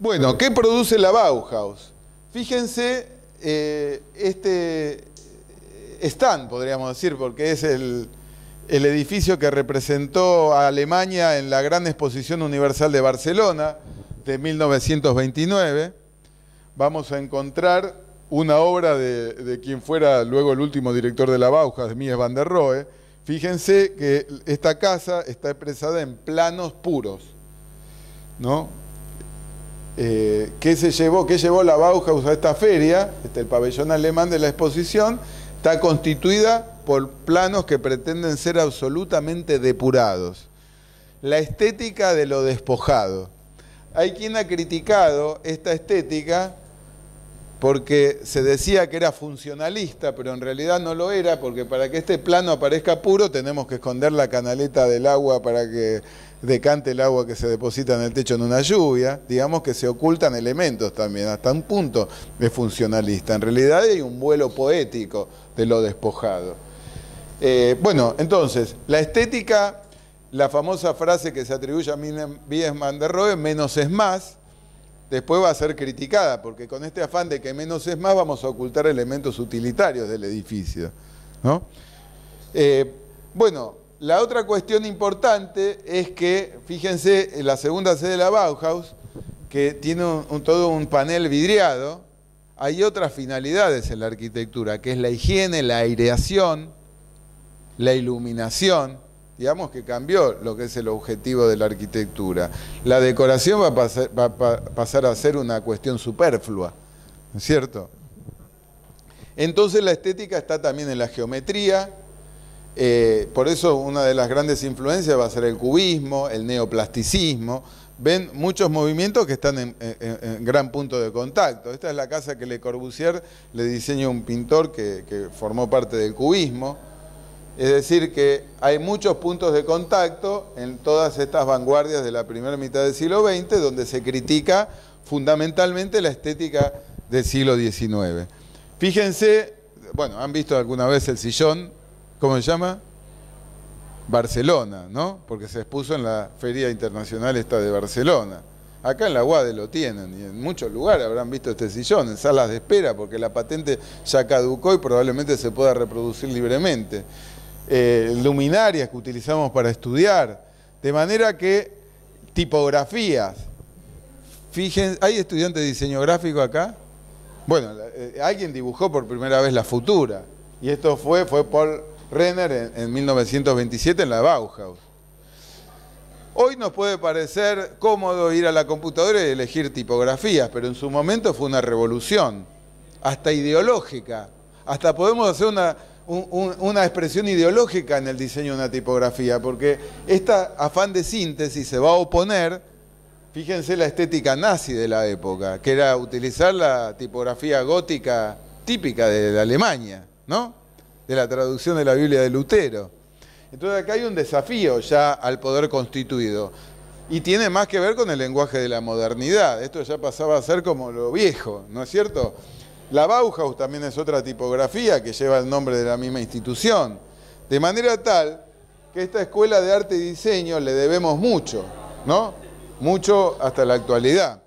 Bueno, ¿qué produce la Bauhaus? Fíjense eh, este stand, podríamos decir, porque es el, edificio que representó a Alemania en la Gran Exposición Universal de Barcelona de 1929. Vamos a encontrar una obra de, quien fuera luego el último director de la Bauhaus, Mies van der Rohe. Fíjense que esta casa está expresada en planos puros. ¿no? Eh, ¿Qué se llevó? ¿Qué llevó la Bauhaus a esta feria? Este, el pabellón alemán de la exposición está constituida por planos que pretenden ser absolutamente depurados. La estética de lo despojado. Hay quien ha criticado esta estética porque se decía que era funcionalista, pero en realidad no lo era, porque para que este plano aparezca puro tenemos que esconder la canaleta del agua para que decante el agua que se deposita en el techo en una lluvia. Digamos que se ocultan elementos también, hasta un punto de funcionalista. En realidad hay un vuelo poético de lo despojado. Eh, bueno, entonces, la estética, la famosa frase que se atribuye a Mies van der Rohe, menos es más, después va a ser criticada, porque con este afán de que menos es más vamos a ocultar elementos utilitarios del edificio. Eh, bueno, la otra cuestión importante es que, fíjense, en la segunda sede de la Bauhaus, que tiene todo un panel vidriado, hay otras finalidades en la arquitectura, que es la higiene, la aireación, la iluminación, digamos que cambió lo que es el objetivo de la arquitectura. La decoración va a pasar, a, ser una cuestión superflua, ¿no es cierto? Entonces la estética está también en la geometría, eh, por eso una de las grandes influencias va a ser el cubismo, el neoplasticismo. Ven muchos movimientos que están en, gran punto de contacto. Esta es la casa que Le Corbusier le diseñó un pintor que, que formó parte del cubismo. Es decir, que hay muchos puntos de contacto en todas estas vanguardias de la primera mitad del siglo XX, donde se critica fundamentalmente la estética del siglo XIX. Fíjense, bueno, han visto alguna vez el sillón, ¿cómo se llama? Barcelona, ¿no? Porque se expuso en la Feria Internacional esta de Barcelona. Acá en la UADE lo tienen y en muchos lugares habrán visto este sillón, en salas de espera, porque la patente ya caducó y probablemente se pueda reproducir libremente. Eh, luminarias que utilizamos para estudiar, de manera que tipografías. Fíjense, ¿hay estudiantes de diseño gráfico acá? Bueno, eh, alguien dibujó por primera vez la futura, y esto fue, fue Paul Renner en, en 1927 en la Bauhaus. Hoy nos puede parecer cómodo ir a la computadora y elegir tipografías, pero en su momento fue una revolución, hasta ideológica. Hasta podemos hacer una, una expresión ideológica en el diseño de una tipografía, porque esta afán de síntesis se va a oponer, fíjense la estética nazi de la época, que era utilizar la tipografía gótica típica de Alemania, ¿no? De la traducción de la Biblia de Lutero. Entonces acá hay un desafío ya al poder constituido. Y tiene más que ver con el lenguaje de la modernidad. Esto ya pasaba a ser como lo viejo, ¿no es cierto? La Bauhaus también es otra tipografía que lleva el nombre de la misma institución. De manera tal que esta escuela de arte y diseño le debemos mucho, ¿no? Mucho hasta la actualidad.